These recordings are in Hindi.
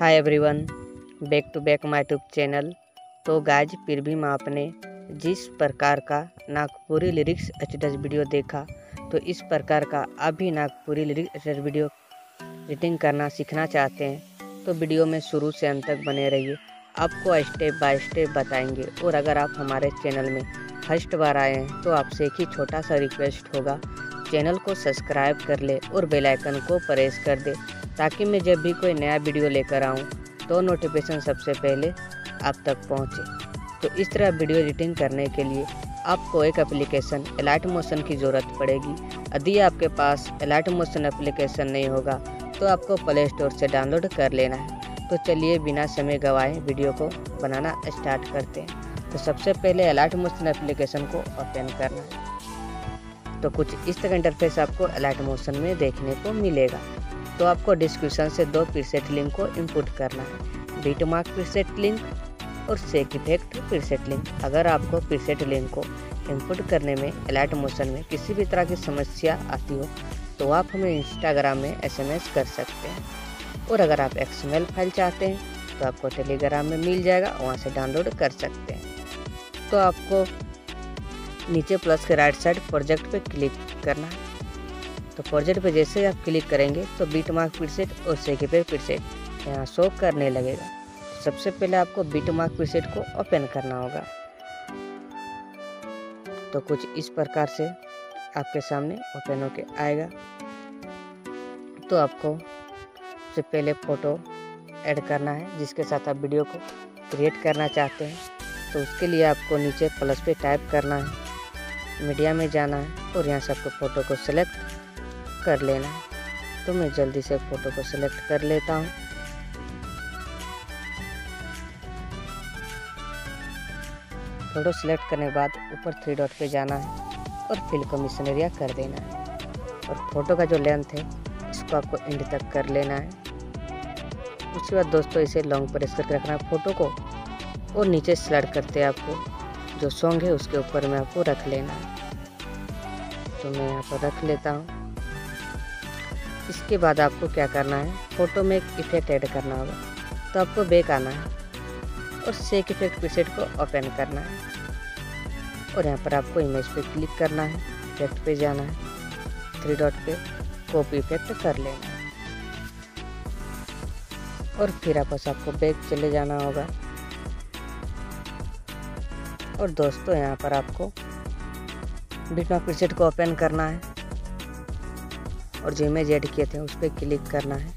Hi everyone back to back my tube channel तो गाज फिर भी मैं आपने जिस प्रकार का नागपुरी लिरिक्स एचडस वीडियो देखा तो इस प्रकार का आप भी नागपुरी लिरिक्स एचडस वीडियो रीडिंग करना सीखना चाहते हैं तो वीडियो में शुरू से अंत तक बने रहिए। आपको स्टेप बाय स्टेप बताएँगे। और अगर आप हमारे चैनल में फ़र्स्ट बार आए हैं तो आपसे एक ही छोटा सा रिक्वेस्ट होगा चैनल को सब्सक्राइब कर ले और बेल आइकन को प्रेस कर दे। ताकि मैं जब भी कोई नया वीडियो लेकर आऊँ तो नोटिफिकेशन सबसे पहले आप तक पहुँचे। तो इस तरह वीडियो एडिटिंग करने के लिए आपको एक एप्लीकेशन एलाइट मोशन की ज़रूरत पड़ेगी। यदि आपके पास एलाइट मोशन एप्लीकेशन नहीं होगा तो आपको प्ले स्टोर से डाउनलोड कर लेना है। तो चलिए बिना समय गवाए वीडियो को बनाना स्टार्ट करते हैं। तो सबसे पहले एलाइट मोशन एप्लीकेशन को ओपन करना। है तो कुछ इस तरह इंटरफेस आपको एलाइट मोशन में देखने को मिलेगा। तो आपको डिस्क्रिप्शन से दो प्रीसेट लिंक को इनपुट करना है। बीट मार्क प्रीसेट लिंक और सेक इफ़ेक्ट प्रीसेट लिंक अगर आपको प्रीसेट लिंक को इनपुट करने में एलाइट मोशन में किसी भी तरह की समस्या आती हो तो आप हमें इंस्टाग्राम में एसएमएस कर सकते हैं। और अगर आप एक्सएमएल फ़ाइल चाहते हैं तो आपको टेलीग्राम में मिल जाएगा, वहाँ से डाउनलोड कर सकते हैं। तो आपको नीचे प्लस के राइट साइड प्रोजेक्ट पे क्लिक करना है। तो प्रोजेक्ट पे जैसे आप क्लिक करेंगे तो बीट मार्क प्रीसेट और सेकेपेर प्रीसेट यहाँ शो करने लगेगा। सबसे पहले आपको बीट मार्क प्रीसेट को ओपन करना होगा। तो कुछ इस प्रकार से आपके सामने ओपन होके आएगा। तो आपको सबसे पहले फ़ोटो ऐड करना है, जिसके साथ आप वीडियो को क्रिएट करना चाहते हैं। तो उसके लिए आपको नीचे प्लस पे टाइप करना है मीडिया में जाना है और यहाँ से आपको फ़ोटो को सिलेक्ट कर लेना। है तो मैं जल्दी से फ़ोटो को सिलेक्ट कर लेता हूँ। फ़ोटो सिलेक्ट करने के बाद ऊपर थ्री डॉट पे जाना है और फिल को मिशन एरिया कर देना है। और फ़ोटो का जो लेंथ है, इसको आपको एंड तक कर लेना है। उसके बाद दोस्तों, इसे लॉन्ग प्रेस करके रखना है फ़ोटो को और नीचे स्लाइड करते आपको। जो सॉन्ग है, उसके ऊपर में आपको रख लेना है। तो मैं यहाँ पर रख लेता हूँ। इसके बाद आपको क्या करना है? फ़ोटो में एक इफ़ेक्ट ऐड करना होगा। तो आपको बैक आना है। और सेक इफ़ेक्ट प्रीसेट को ओपन करना है। और यहाँ पर आपको इमेज पे क्लिक करना है। इफ़ेक्ट पे जाना है। थ्री डॉट पे कॉपी इफ़ेक्ट कर लेना है। और फिर आपस आपको बैक चले जाना होगा। और दोस्तों, यहाँ पर आपको बिटमार्क प्रीसेट को ओपन करना है। और जो इमेज ऐड किए थे उस पर क्लिक करना है।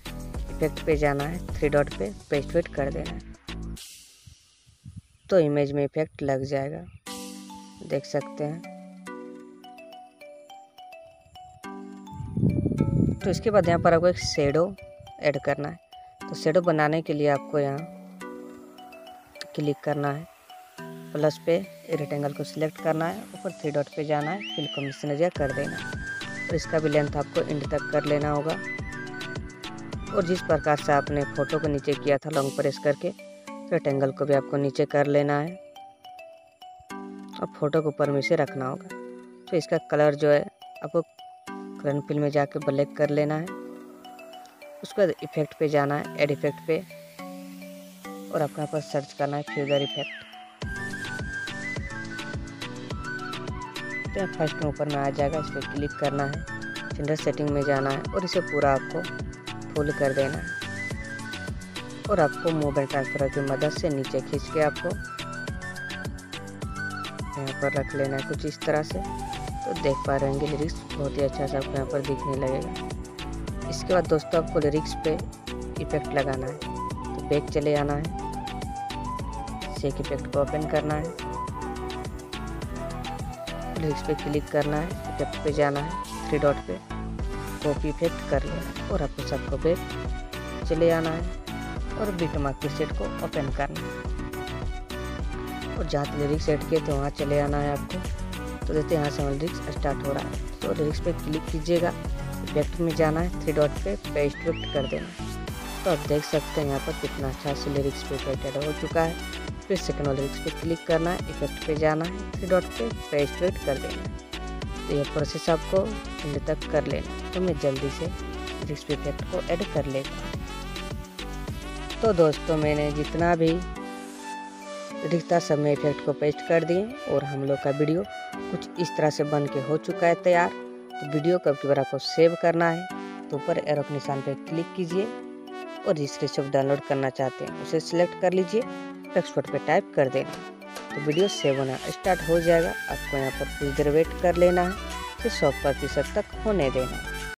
इफ़ेक्ट पे जाना है थ्री डॉट पे पेस्ट वेट कर देना है। तो इमेज में इफ़ेक्ट लग जाएगा। देख सकते हैं। तो इसके बाद यहाँ पर आपको एक शेडो ऐड करना है। तो शेडो बनाने के लिए आपको यहाँ क्लिक करना है। प्लस पे रेक्टेंगल को सिलेक्ट करना है, ऊपर थ्री डॉट पे जाना है फिल को मिशन कर देना है। और इसका भी लेंथ आपको इंड तक कर लेना होगा। और जिस प्रकार से आपने फ़ोटो को नीचे किया था लॉन्ग प्रेस करके रेक्टेंगल को भी आपको नीचे कर लेना है। और फ़ोटो को ऊपर में से रखना होगा। तो इसका कलर जो है, आपको कलर फिल में जाके ब्लैक कर लेना है। उसके बाद इफ़ेक्ट पे जाना है एड इफ़ेक्ट पे। और अपना पर सर्च करना है फ्यूजर इफ़ेक्ट तो फ़र्स्ट में ऊपर में आ जाएगा, इस पर क्लिक करना है। जेंडर सेटिंग में जाना है और इसे पूरा आपको फुल कर देना है। और आपको मोबाइल ट्रांसफ़र की मदद से नीचे खींच के आपको यहाँ पर रख लेना है कुछ इस तरह से। तो देख पा रहे हैं लिरिक्स बहुत ही अच्छा से आपको यहाँ पर दिखने लगेगा। इसके बाद दोस्तों, आपको लिरिक्स पे इफ़ेक्ट लगाना है। तो बैक चले आना है। सेक इफ़ेक्ट को ओपन करना है। लिरिक्स पे क्लिक करना है इफ़ेक्ट पे जाना है थ्री डॉट पे कॉपी इफ़ेक्ट कर लेना और आपको सबको पे चले आना है और बीट मार्क सेट को ओपन करना है। और जहाँ लिरिक्स सेट किए थे, वहाँ चले आना है आपको। तो देखते यहाँ से लिरिक्स स्टार्ट हो रहा है। तो लिरिक्स पे क्लिक कीजिएगा इफ़ेक्ट में जाना है थ्री डॉट पे पेस्ट कर देना तो आप देख सकते हैं यहाँ पर कितना अच्छा से लिरिक्स पे हो चुका है। फिर सेकंड वाले लिरिक्स पे क्लिक करना है इफ़ेक्ट पे जाना है थ्री डॉट पे पेस्ट कर देना। है तो ये प्रोसेस आपको एंड तक कर लेना। तो मैं जल्दी से पे इफ़ेक्ट को ऐड कर हूँ। तो दोस्तों, मैंने जितना भी रिश्ता सब में इफ़ेक्ट को पेस्ट कर दिए और हम लोग का वीडियो कुछ इस तरह से बन के हो चुका है तैयार। तो वीडियो को आपकी बार को सेव करना है। तो ऊपर एरो के निशान पर क्लिक कीजिए और जिस रिसिप्ट डाउनलोड करना चाहते हैं, उसे सिलेक्ट कर लीजिए। टेक्सपोर्ट पे टाइप कर देना। तो वीडियो सेव होना स्टार्ट हो जाएगा। आपको यहाँ पर कुछ देर वेट कर लेना है। फिर सौ प्रतिशत तक होने देना।